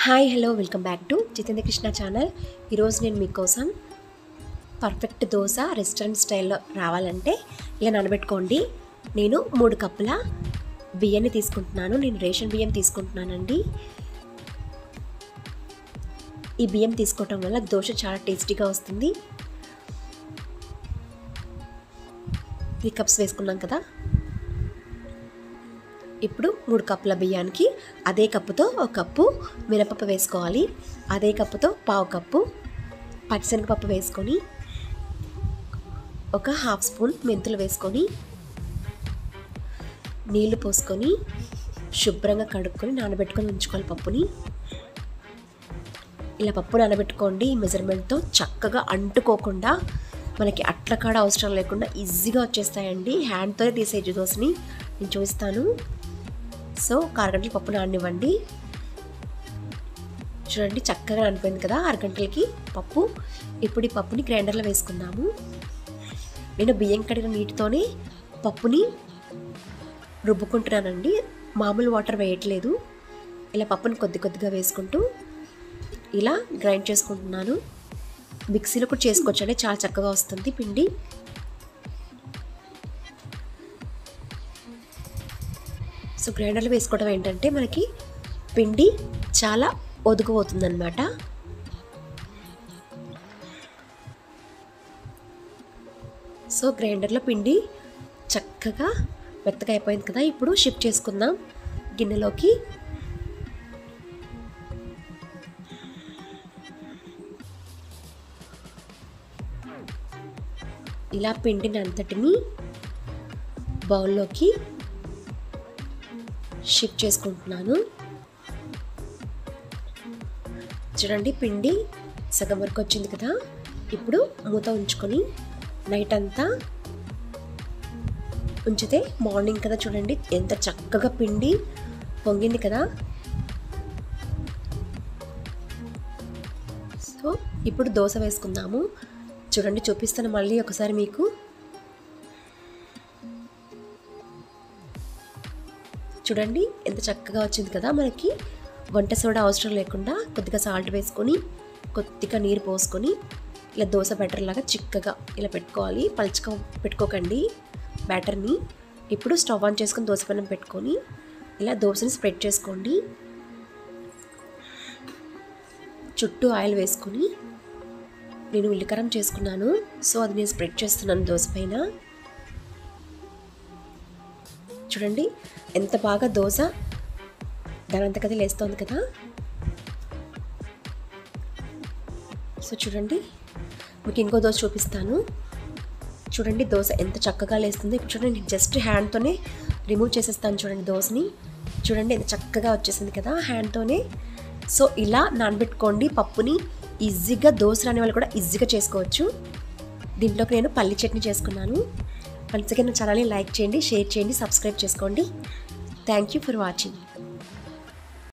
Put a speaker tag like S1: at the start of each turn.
S1: Hi hello welcome back to Jitendra Krishna channel ఈరోజు నేను మీకోసం పర్ఫెక్ట్ దోశ రెస్టారెంట్ స్టైల్లో రావాలంటే ఇలా నానబెట్టుకోండి. నేను మూడు కప్పుల బియ్యాన్ని తీసుకుంటున్నాను. నేను రేషన్ బియ్యం తీసుకుంటున్నానండి. ఈ బియ్యం తీసుకోవటం వల్ల దోశ చాలా టేస్టీగా వస్తుంది. త్రీ కప్స్ వేసుకున్నాం కదా. ఇప్పుడు మూడు కప్పుల బియ్యానికి అదే కప్పుతో ఒక కప్పు మినపప్పు వేసుకోవాలి. అదే కప్పుతో పావు కప్పు పచ్చిశనగపప్పు వేసుకొని ఒక హాఫ్ స్పూన్ మెంతులు వేసుకొని నీళ్ళు పోసుకొని శుభ్రంగా కడుక్కొని నానబెట్టుకొని ఉంచుకోవాలి పప్పుని. ఇలా పప్పు నానబెట్టుకోండి. ఈ మెజర్మెంట్తో చక్కగా అంటుకోకుండా మనకి అట్ల కాడ అవసరం లేకుండా ఈజీగా వచ్చేస్తాయండి. హ్యాండ్తోనే తీసేయచ్చు దోశని నేను చూస్తాను సో ఒక పప్పు నాననివ్వండి. చూడండి చక్కగా నానిపోయింది కదా అరగంటలకి పప్పు. ఇప్పుడు ఈ పప్పుని గ్రైండర్లో వేసుకుందాము. నేను బియ్యం కడిగిన నీటితోనే పప్పుని రుబ్బుకుంటున్నానండి. మామూలు వాటర్ వేయట్లేదు. ఇలా పప్పుని కొద్ది కొద్దిగా వేసుకుంటూ ఇలా గ్రైండ్ చేసుకుంటున్నాను. మిక్సీలో కూడా చేసుకోవచ్చు అంటే చాలా చక్కగా వస్తుంది పిండి. సో గ్రైండర్లో వేసుకోవడం ఏంటంటే మనకి పిండి చాలా ఒదుగుపోతుందన్నమాట. సో గ్రైండర్లో పిండి చక్కగా మెత్తగా అయిపోయింది కదా ఇప్పుడు షిఫ్ట్ చేసుకుందాం గిన్నెలోకి. ఇలా పిండిని అంతటిని బౌల్లోకి షిఫ్ట్ చేసుకుంటున్నాను. చూడండి పిండి సగం వరకు వచ్చింది కదా. ఇప్పుడు మూత ఉంచుకొని నైట్ అంతా ఉంచితే మార్నింగ్ కదా చూడండి ఎంత చక్కగా పిండి పొంగింది కదా. సో ఇప్పుడు దోశ వేసుకుందాము. చూడండి చూపిస్తాను మళ్ళీ ఒకసారి మీకు. చూడండి ఎంత చక్కగా వచ్చింది కదా మనకి. వంట సోడా అవసరం లేకుండా కొద్దిగా సాల్ట్ వేసుకొని కొద్దిగా నీరు పోసుకొని ఇలా దోశ బ్యాటర్ లాగా చిక్కగా ఇలా పెట్టుకోవాలి. పలుచగా పెట్టుకోకండి బ్యాటర్ని. ఇప్పుడు స్టవ్ ఆన్ చేసుకొని దోశ పెనం పెట్టుకొని ఇలా దోశని స్ప్రెడ్ చేసుకోండి. చుట్టూ ఆయిల్ వేసుకొని నేను ఉల్లికరం చేసుకున్నాను సో అది నేను స్ప్రెడ్ చేస్తున్నాను దోశ పైన. చూడండి ఎంత బాగా దోశ. దానంతకది లేస్తుంది కదా. సో చూడండి మీకు ఇంకో దోశ చూపిస్తాను. చూడండి దోశ ఎంత చక్కగా లేస్తుంది. ఇప్పుడు చూడండి నేను జస్ట్ హ్యాండ్తోనే రిమూవ్ చేసేస్తాను చూడండి దోశని. చూడండి ఎంత చక్కగా వచ్చేసింది కదా హ్యాండ్తోనే సో ఇలా నానబెట్టుకోండి పప్పుని. ఈజీగా దోశ రాని వాళ్ళు కూడా ఈజీగా చేసుకోవచ్చు. దీంట్లోకి నేను పల్లి చట్నీ చేసుకున్నాను. వన్స్ అగైన్ నా ఛానల్ని లైక్ చేయండి షేర్ చేయండి సబ్స్క్రైబ్ చేసుకోండి. Thank you for watching